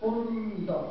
温度